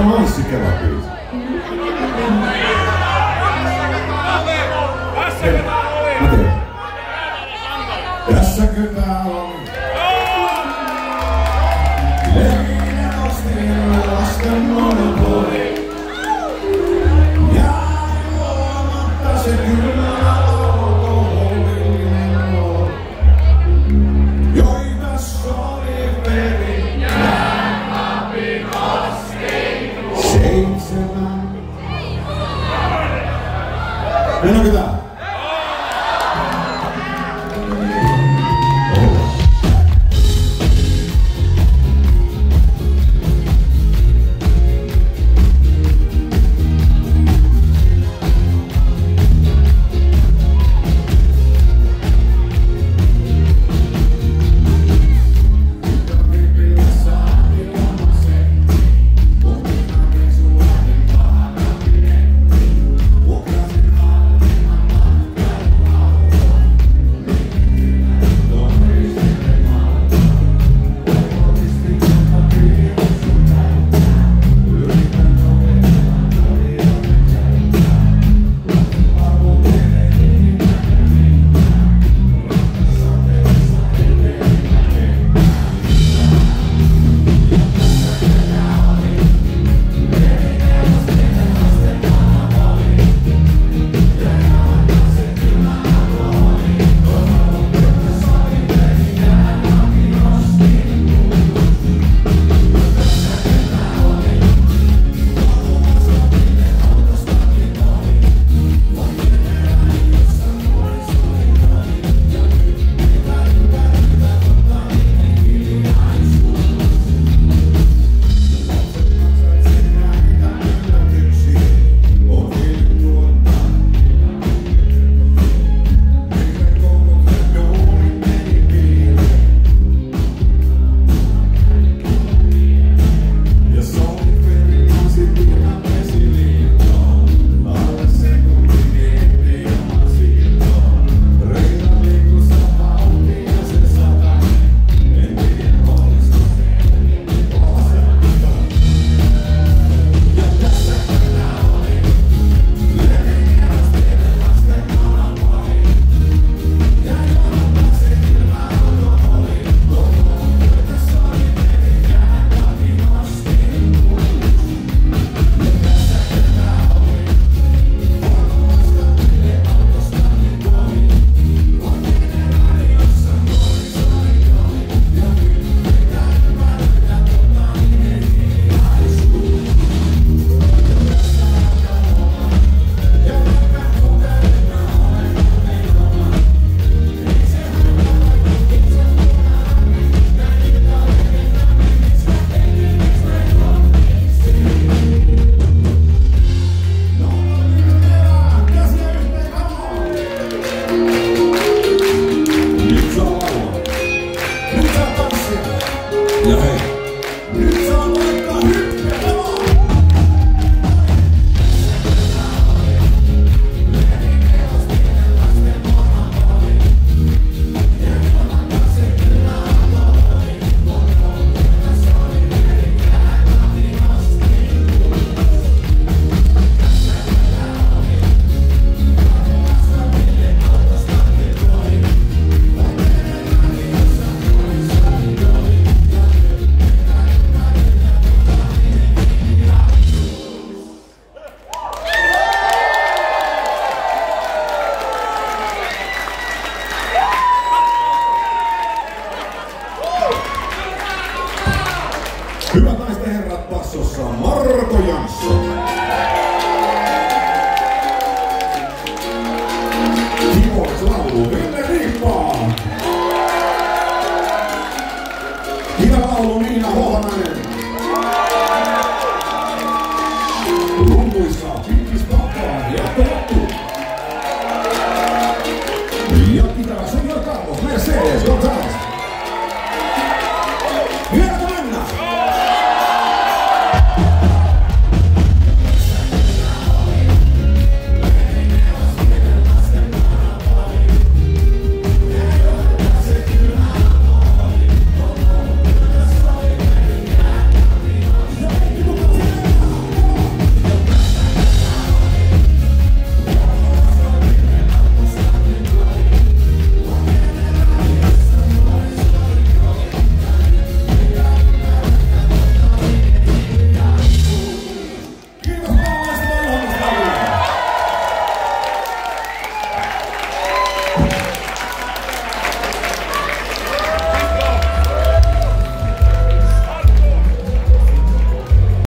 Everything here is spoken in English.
Sehän olisi keva biisi. Mä